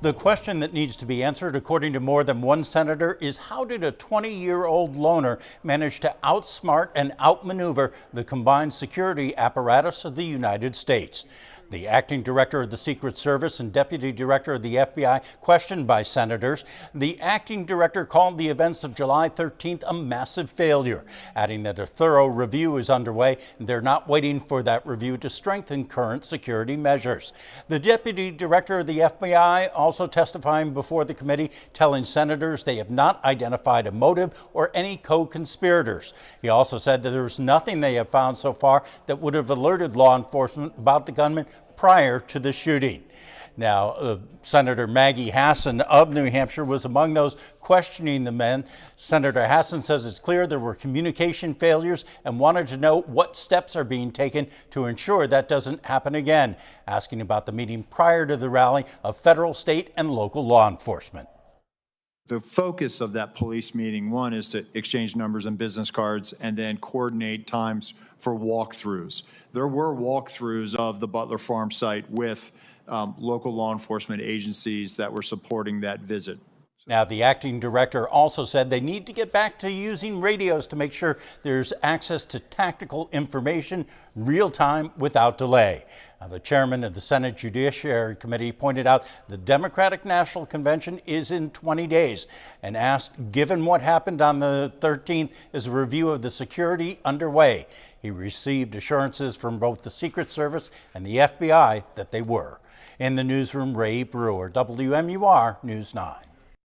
The question that needs to be answered, according to more than one senator, is how did a 20 year old loner manage to outsmart and outmaneuver the combined security apparatus of the United States? The acting director of the Secret Service and deputy director of the FBI questioned by senators. The acting director called the events of July 13th a massive failure, adding that a thorough review is underway and they're not waiting for that review to strengthen current security measures. The deputy director of the FBI also testifying before the committee, telling senators they have not identified a motive or any co-conspirators. He also said that there's nothing they have found so far that would have alerted law enforcement about the gunman prior to the shooting. Now, uh, Senator Maggie Hassan of New Hampshire was among those questioning the men. Senator Hassan says it's clear there were communication failures and wanted to know what steps are being taken to ensure that doesn't happen again, asking about the meeting prior to the rally of federal, state, and local law enforcement. The focus of that police meeting, one, is to exchange numbers and business cards and then coordinate times for walkthroughs. There were walkthroughs of the Butler Farm site with um, local law enforcement agencies that were supporting that visit. Now, the acting director also said they need to get back to using radios to make sure there's access to tactical information real time without delay. Now, the chairman of the Senate Judiciary Committee pointed out the Democratic National Convention is in 20 days and asked, given what happened on the 13th, is a review of the security underway. He received assurances from both the Secret Service and the FBI that they were. In the newsroom, Ray Brewer, WMUR News 9.